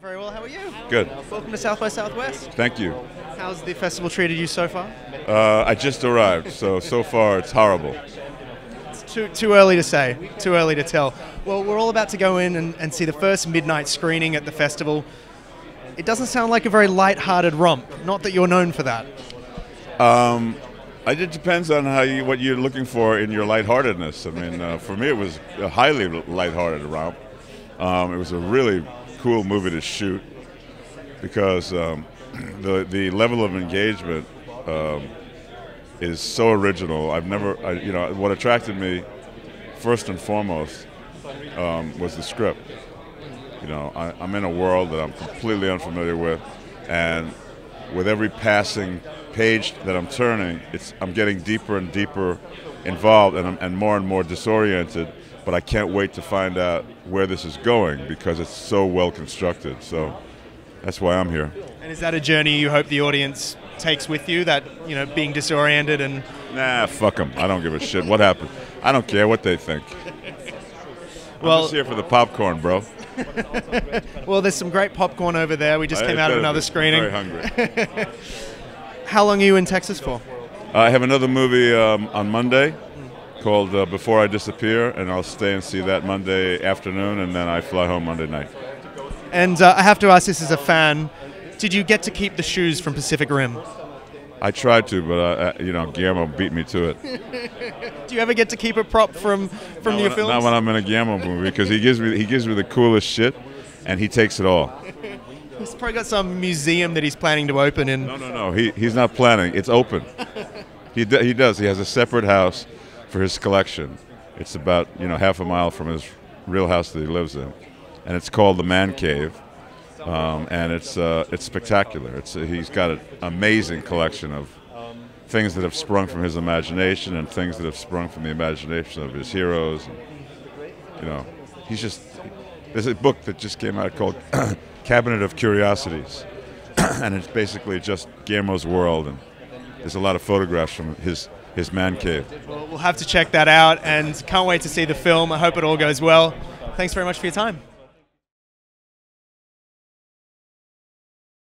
Very well. How are you? Good. Welcome to South by Southwest. Thank you. How's the festival treated you so far? Uh, I just arrived, so so far it's horrible. It's too, too early to say, too early to tell. Well, we're all about to go in and, and see the first midnight screening at the festival. It doesn't sound like a very light-hearted romp. Not that you're known for that. Um, it depends on how you what you're looking for in your lightheartedness. I mean, uh, for me, it was a highly lighthearted romp. Um, it was a really cool movie to shoot because um, the the level of engagement um, is so original. I've never, I, you know, what attracted me first and foremost um, was the script. You know, I, I'm in a world that I'm completely unfamiliar with, and with every passing page that I'm turning, it's I'm getting deeper and deeper involved, and, and more and more disoriented. But I can't wait to find out where this is going because it's so well constructed. So that's why I'm here. And is that a journey you hope the audience takes with you? That you know, being disoriented and Nah, fuck them. I don't give a shit what happened. I don't care what they think. Well- I'm just here for the popcorn, bro. well, there's some great popcorn over there. We just I came out of another screening. Very hungry. How long are you in Texas for? I have another movie um, on Monday called uh, Before I Disappear, and I'll stay and see that Monday afternoon, and then I fly home Monday night. And uh, I have to ask this as a fan: Did you get to keep the shoes from Pacific Rim? I tried to, but uh, uh, you know, Guillermo beat me to it. Do you ever get to keep a prop from from not your when, films? Not when I'm in a Guillermo movie because he gives me he gives me the coolest shit, and he takes it all. He's probably got some museum that he's planning to open in. No, no, no. He, he's not planning. It's open. he, he does. He has a separate house for his collection. It's about you know half a mile from his real house that he lives in, and it's called the Man Cave. Um, and it's uh, it's spectacular. It's uh, he's got an amazing collection of things that have sprung from his imagination and things that have sprung from the imagination of his heroes. And, you know, he's just there's a book that just came out called Cabinet of Curiosities, and it's basically just Guillermo's world, and there's a lot of photographs from his his man cave. Well, we'll have to check that out, and can't wait to see the film. I hope it all goes well. Thanks very much for your time.